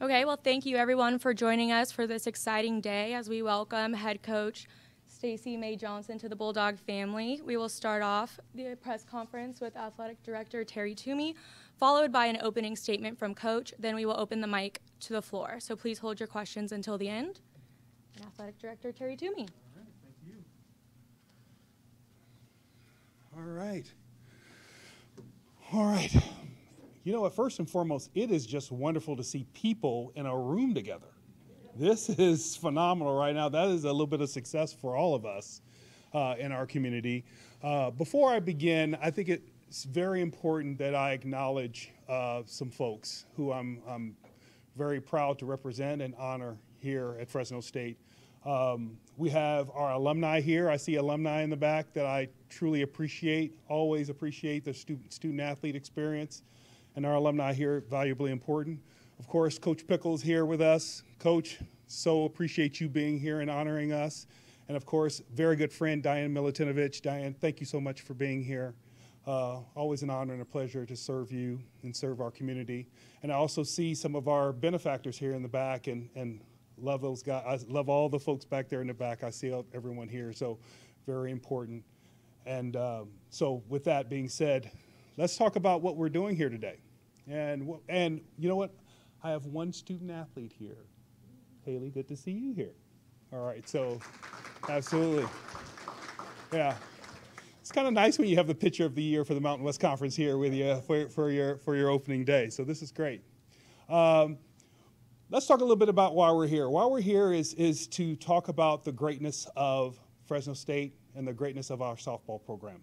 Okay, well, thank you everyone for joining us for this exciting day as we welcome head coach Stacy May Johnson to the Bulldog family. We will start off the press conference with athletic director Terry Tumey, followed by an opening statement from coach. Then we will open the mic to the floor. So please hold your questions until the end. And athletic director Terry Tumey. All right, thank you. All right. All right. You know what? First and foremost, it is just wonderful to see people in a room together. This is phenomenal right now. That is a little bit of success for all of us uh, in our community. Uh, before I begin, I think it's very important that I acknowledge uh, some folks who I'm, I'm very proud to represent and honor here at Fresno State. Um, we have our alumni here. I see alumni in the back that I truly appreciate, always appreciate the student, student athlete experience. And our alumni here, valuably important. Of course, Coach Pickles here with us. Coach, so appreciate you being here and honoring us. And of course, very good friend, Diane Milutinovich. Diane, thank you so much for being here. Uh, always an honor and a pleasure to serve you and serve our community. And I also see some of our benefactors here in the back and, and love those guys. I love all the folks back there in the back. I see everyone here, so very important. And um, so, with that being said, let's talk about what we're doing here today. And and you know what? I have one student athlete here. Haley, good to see you here. All right, so absolutely, yeah. It's kind of nice when you have the picture of the year for the Mountain West Conference here with you for, for your for your opening day. So this is great. Um, let's talk a little bit about why we're here. Why we're here is, is to talk about the greatness of Fresno State and the greatness of our softball program.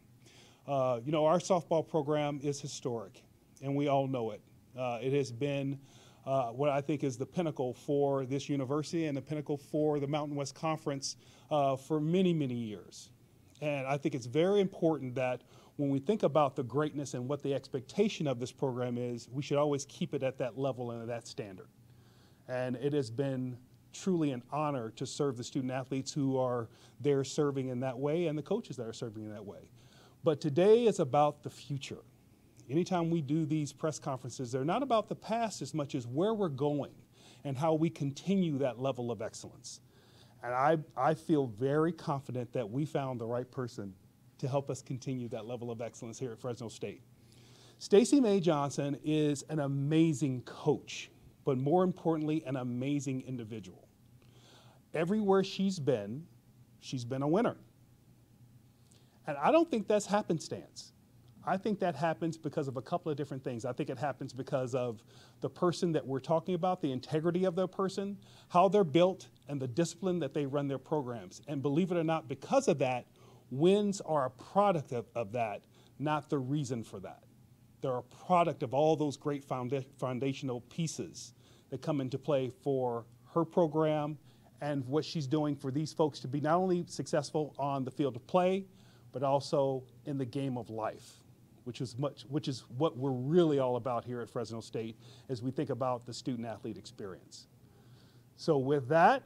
Uh, you know, our softball program is historic, and we all know it. Uh, it has been uh, what I think is the pinnacle for this university and the pinnacle for the Mountain West Conference uh, for many, many years. And I think it's very important that when we think about the greatness and what the expectation of this program is, we should always keep it at that level and at that standard. And it has been truly an honor to serve the student athletes who are there serving in that way and the coaches that are serving in that way. But today is about the future. Anytime we do these press conferences, they're not about the past as much as where we're going and how we continue that level of excellence. And I, I feel very confident that we found the right person to help us continue that level of excellence here at Fresno State. Stacy May Johnson is an amazing coach but more importantly, an amazing individual. Everywhere she's been, she's been a winner. And I don't think that's happenstance. I think that happens because of a couple of different things. I think it happens because of the person that we're talking about, the integrity of their person, how they're built, and the discipline that they run their programs. And believe it or not, because of that, wins are a product of, of that, not the reason for that. They're a product of all those great founda- foundational pieces that come into play for her program and what she's doing for these folks to be not only successful on the field of play, but also in the game of life, which is much, which is what we're really all about here at Fresno State as we think about the student athlete experience. So with that,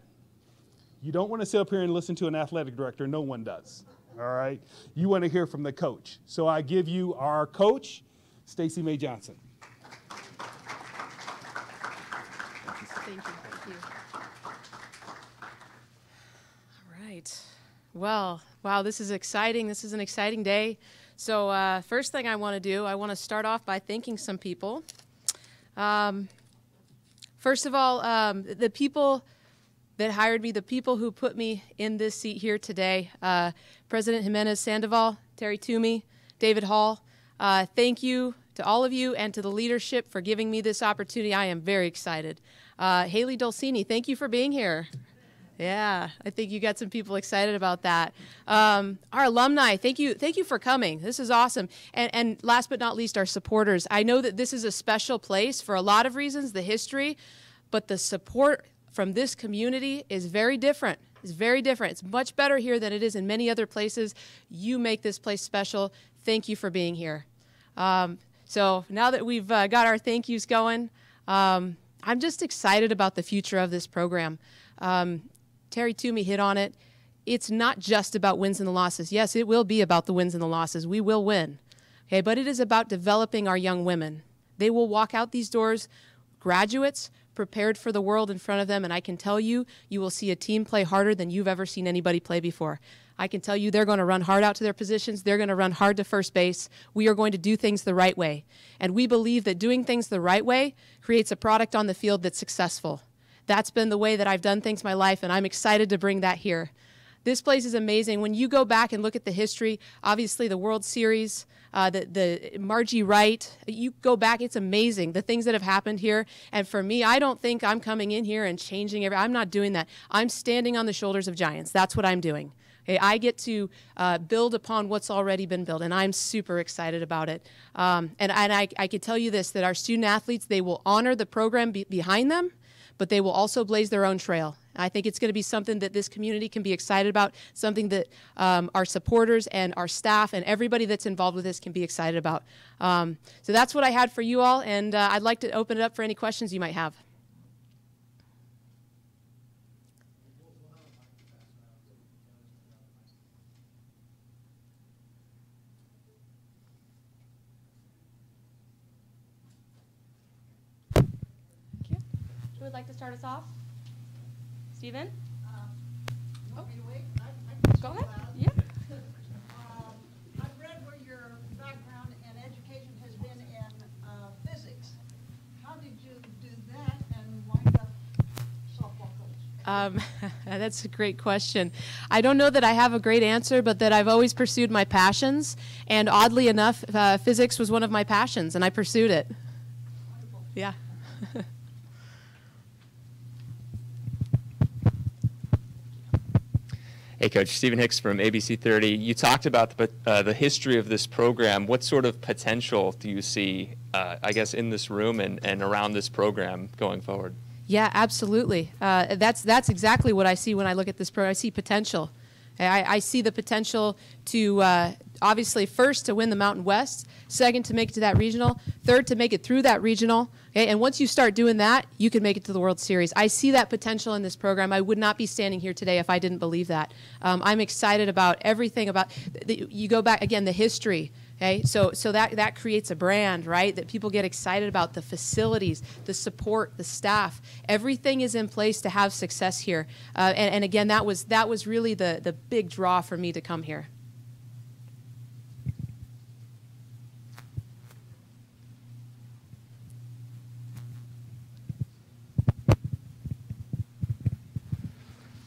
you don't want to sit up here and listen to an athletic director. No one does. All right. You want to hear from the coach. So I give you our coach, Stacy May Johnson. Thank you. Thank you. All right. Well, wow, this is exciting. This is an exciting day. So, uh, first thing I want to do, I want to start off by thanking some people. Um, first of all, um, the people that hired me, the people who put me in this seat here today uh, President Jimenez Sandoval, Terry Tumey, David Hall. Uh, thank you to all of you and to the leadership for giving me this opportunity. I am very excited. Uh, Hailey Dolcini, thank you for being here. Yeah, I think you got some people excited about that. Um, our alumni, thank you, thank you for coming. This is awesome. And, and last but not least, our supporters. I know that this is a special place for a lot of reasons, the history, but the support from this community is very different. It's very different. It's much better here than it is in many other places. You make this place special. Thank you for being here. Um, so now that we've uh, got our thank yous going, um, I'm just excited about the future of this program. Um, Terry Tumey hit on it. It's not just about wins and the losses. Yes, it will be about the wins and the losses. We will win. Okay, but it is about developing our young women. They will walk out these doors graduates, prepared for the world in front of them, and I can tell you, you will see a team play harder than you've ever seen anybody play before. I can tell you they're going to run hard out to their positions. They're going to run hard to first base. We are going to do things the right way. And we believe that doing things the right way creates a product on the field that's successful. That's been the way that I've done things my life, and I'm excited to bring that here. This place is amazing. When you go back and look at the history, obviously the World Series, uh, the, the Margie Wright, you go back, it's amazing the things that have happened here. And for me, I don't think I'm coming in here and changing every. I'm not doing that. I'm standing on the shoulders of giants. That's what I'm doing. I get to uh, build upon what's already been built, and I'm super excited about it. Um, and and I, I can tell you this that our student athletes, they will honor the program be behind them, but they will also blaze their own trail. I think it's going to be something that this community can be excited about, something that um, our supporters and our staff and everybody that's involved with this can be excited about. Um, so that's what I had for you all, and uh, I'd like to open it up for any questions you might have. Would like to start us off? Stephen? Want me to wait? I- I Go ahead. loud. Yeah. Um, I've read where your background in education has been in uh, physics. How did you do that and wind up softball coach? Um, that's a great question. I don't know that I have a great answer, but that I've always pursued my passions. And oddly enough, uh, physics was one of my passions, and I pursued it. Wonderful. Yeah. Hey, Coach. Stephen Hicks from ABC 30. You talked about the, uh, the history of this program. What sort of potential do you see, uh, I guess, in this room and, and around this program going forward? Yeah, absolutely. Uh, that's that's exactly what I see when I look at this program. I see potential. I, I see the potential to uh, obviously first to win the Mountain West, second to make it to that regional, third to make it through that regional. Okay? And once you start doing that, you can make it to the World Series. I see that potential in this program. I would not be standing here today if I didn't believe that. Um, I'm excited about everything about. The, you go back again, the history. Okay, so so that that creates a brand, right? That people get excited about the facilities, the support, the staff. Everything is in place to have success here. Uh, and, and again, that was that was really the the big draw for me to come here.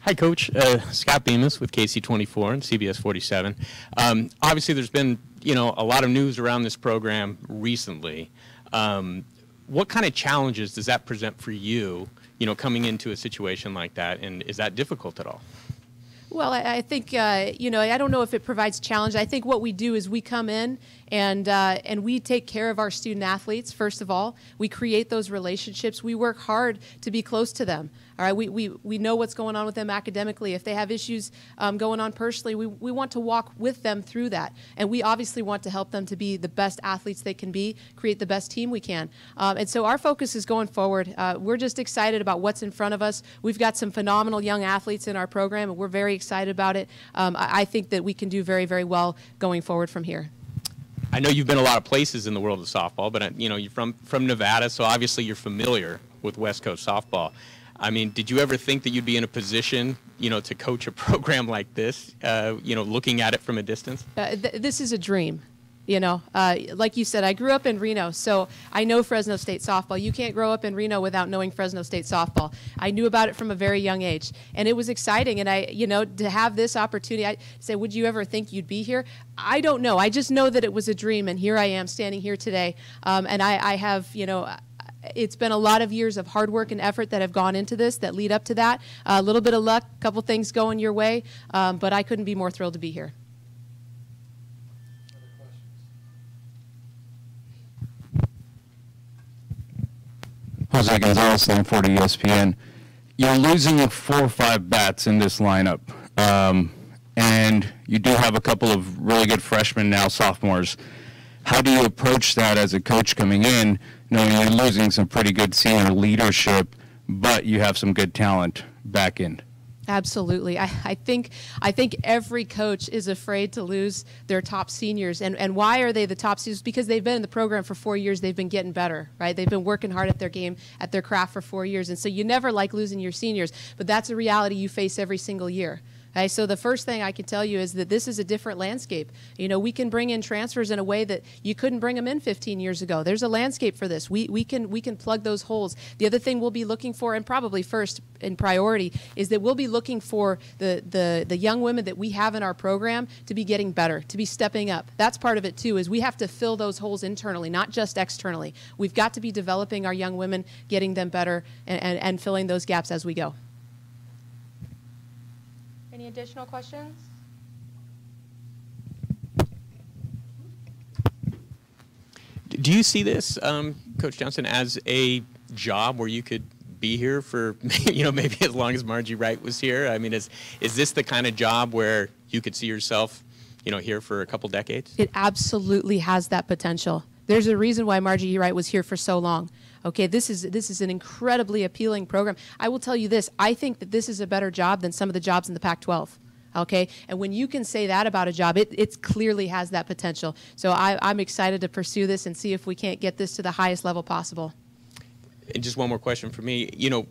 Hi, Coach. Uh, Scott Bemis with KC24 and CBS 47. Um, obviously, there's been you know a lot of news around this program recently. Um, what kind of challenges does that present for you? You know, coming into a situation like that, and is that difficult at all? Well, I, I think uh, you know. I don't know if it provides challenge. I think what we do is we come in and uh, and we take care of our student athletes. First of all, we create those relationships. We work hard to be close to them. All right, we, we, we know what's going on with them academically. If they have issues um, going on personally, we, we want to walk with them through that. And we obviously want to help them to be the best athletes they can be, create the best team we can. Um, and so our focus is going forward. Uh, we're just excited about what's in front of us. We've got some phenomenal young athletes in our program, and we're very excited about it. Um, I, I think that we can do very, very well going forward from here. I know you've been a lot of places in the world of softball, but uh, you know you're from from Nevada, so obviously you're familiar with West Coast softball. I mean, did you ever think that you'd be in a position, you know, to coach a program like this? Uh, you know, looking at it from a distance. Uh, th- this is a dream. You know, uh, like you said, I grew up in Reno, so I know Fresno State softball. You can't grow up in Reno without knowing Fresno State softball. I knew about it from a very young age, and it was exciting. And I, you know, to have this opportunity, I say, would you ever think you'd be here? I don't know. I just know that it was a dream, and here I am standing here today. Um, and I, I have, you know, it's been a lot of years of hard work and effort that have gone into this that lead up to that. A little bit of luck, a couple things going your way, um, but I couldn't be more thrilled to be here. Jose Gonzalez, 740 ESPN. You're losing four or five bats in this lineup, um, and you do have a couple of really good freshmen now, sophomores. How do you approach that as a coach coming in, knowing you're losing some pretty good senior leadership, but you have some good talent back in? Absolutely. I, I think I think every coach is afraid to lose their top seniors. And and why are they the top seniors? Because they've been in the program for four years, they've been getting better, right? They've been working hard at their game, at their craft for four years. And so you never like losing your seniors, but that's a reality you face every single year. So the first thing I can tell you is that this is a different landscape. You know, we can bring in transfers in a way that you couldn't bring them in 15 years ago. There's a landscape for this. We, we can we can plug those holes. The other thing we'll be looking for, and probably first in priority, is that we'll be looking for the the the young women that we have in our program to be getting better, to be stepping up. That's part of it too. Is we have to fill those holes internally, not just externally. We've got to be developing our young women, getting them better, and, and, and filling those gaps as we go. Any additional questions? Do you see this, um, Coach Johnson, as a job where you could be here for, you know, maybe as long as Margie Wright was here? I mean, is is this the kind of job where you could see yourself, you know, here for a couple decades? It absolutely has that potential. There's a reason why Margie Wright was here for so long. Okay, this is this is an incredibly appealing program. I will tell you this: I think that this is a better job than some of the jobs in the Pac-12. Okay, and when you can say that about a job, it, it clearly has that potential. So I, I'm excited to pursue this and see if we can't get this to the highest level possible. And just one more question for me. You know,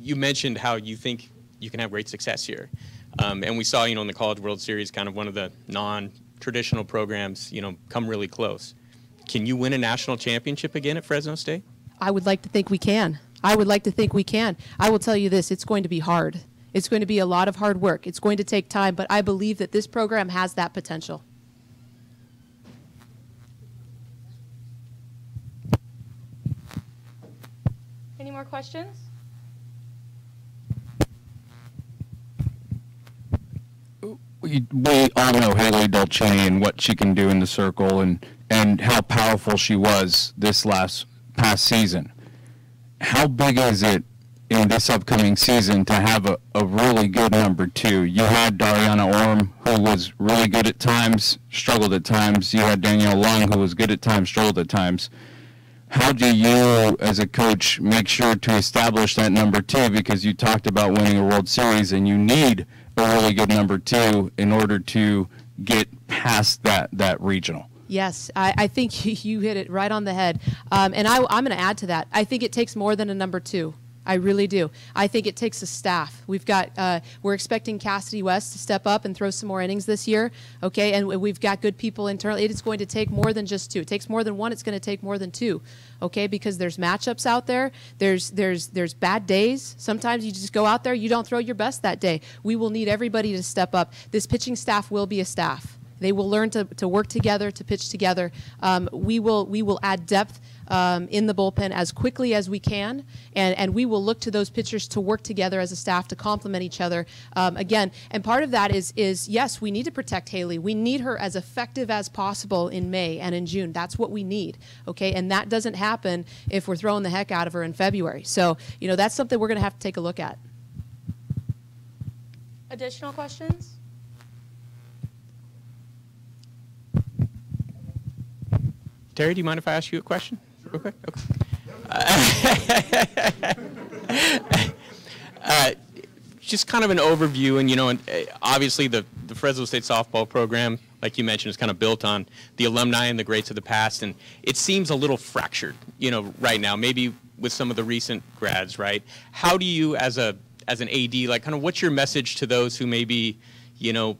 you mentioned how you think you can have great success here. Um, and we saw, you know, in the College World Series, kind of one of the non-traditional programs, you know, come really close. Can you win a national championship again at Fresno State? I would like to think we can. I would like to think we can. I will tell you this: it's going to be hard. It's going to be a lot of hard work. It's going to take time, but I believe that this program has that potential. Any more questions? we, we all know Haley Dolce and what she can do in the circle and, and how powerful she was this last past season. How big is it in this upcoming season to have a, a really good number two? You had Dariana Orm, who was really good at times, struggled at times. You had Danielle Long, who was good at times, struggled at times. How do you, as a coach, make sure to establish that number two? Because you talked about winning a World Series, and you need a really good number two in order to get past that that regional. Yes, I, I think you hit it right on the head. Um, and I, I'm going to add to that. I think it takes more than a number two. I really do. I think it takes a staff. We've got uh, we're expecting Cassidy West to step up and throw some more innings this year. Okay, and we've got good people internally. It is going to take more than just two. It takes more than one. It's going to take more than two. Okay, because there's matchups out there. There's there's there's bad days. Sometimes you just go out there. You don't throw your best that day. We will need everybody to step up. This pitching staff will be a staff. They will learn to, to work together, to pitch together. Um, we will we will add depth um, in the bullpen as quickly as we can, and, and we will look to those pitchers to work together as a staff to complement each other. Um, again, and part of that is is yes, we need to protect Haley. We need her as effective as possible in May and in June. That's what we need. Okay, and that doesn't happen if we're throwing the heck out of her in February. So you know that's something we're going to have to take a look at. Additional questions? Terry, do you mind if I ask you a question? Real quick? Okay. Uh, just kind of an overview, and you know, and, uh, obviously the, the Fresno State softball program, like you mentioned, is kind of built on the alumni and the greats of the past, and it seems a little fractured, you know, right now. Maybe with some of the recent grads, right? How do you, as a as an AD, like, kind of, what's your message to those who maybe, you know,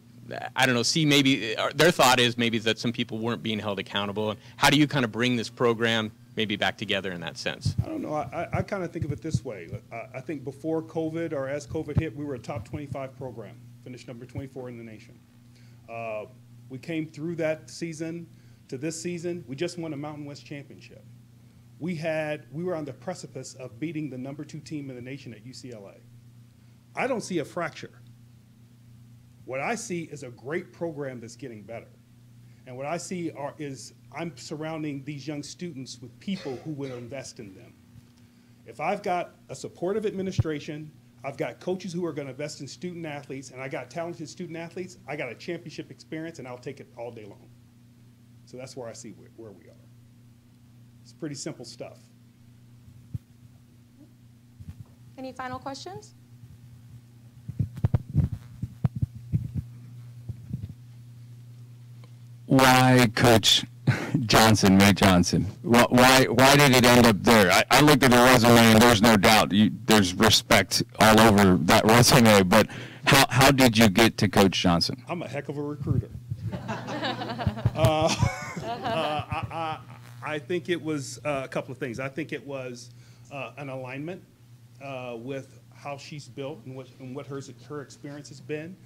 I don't know, see maybe uh, their thought is maybe that some people weren't being held accountable. And how do you kind of bring this program maybe back together in that sense? I don't know. I, I kind of think of it this way. I, I think before COVID or as COVID hit, we were a top 25 program, finished number 24 in the nation. Uh, we came through that season to this season. We just won a Mountain West championship. We had we were on the precipice of beating the number two team in the nation at UCLA. I don't see a fracture. What I see is a great program that's getting better. And what I see are, is I'm surrounding these young students with people who will invest in them. If I've got a supportive administration, I've got coaches who are going to invest in student athletes, and I got talented student athletes, I got a championship experience, and I'll take it all day long. So that's where I see where, where we are. It's pretty simple stuff. Any final questions? Why Coach Johnson, May Johnson? Why, why, why did it end up there? I, I looked at the resume and there's no doubt you, there's respect all over that resume, but how, how did you get to Coach Johnson? I'm a heck of a recruiter. uh, uh, I, I, I think it was uh, a couple of things. I think it was uh, an alignment uh, with how she's built and what, and what her, her experience has been.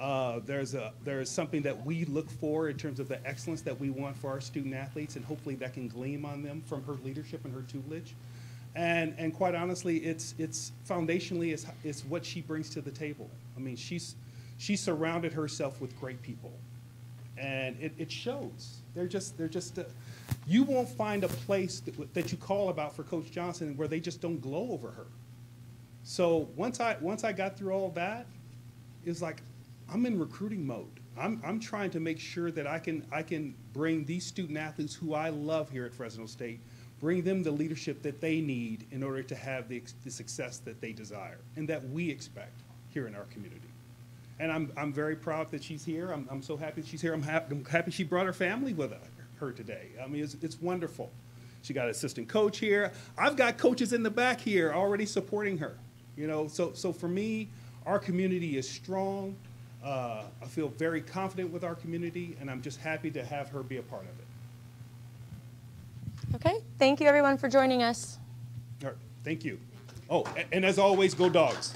Uh, there's, a, there's something that we look for in terms of the excellence that we want for our student athletes, and hopefully that can gleam on them from her leadership and her tutelage. And, and quite honestly, it's, it's foundationally is, is what she brings to the table. I mean, she's, she surrounded herself with great people and it, it shows. They're just, they're just, uh, you won't find a place that, that you call about for Coach Johnson where they just don't glow over her. So once I, once I got through all that, it's like, I'm in recruiting mode. I'm, I'm trying to make sure that I can, I can bring these student athletes who I love here at Fresno State, bring them the leadership that they need in order to have the, the success that they desire and that we expect here in our community. And I'm, I'm very proud that she's here. I'm, I'm so happy she's here. I'm, hap- I'm happy she brought her family with her, her today. I mean, it's, it's wonderful. She got an assistant coach here. I've got coaches in the back here already supporting her. You know, so, so for me, our community is strong. Uh, I feel very confident with our community, and I'm just happy to have her be a part of it. Okay, thank you everyone for joining us. All right, thank you. Oh, and as always, go dogs.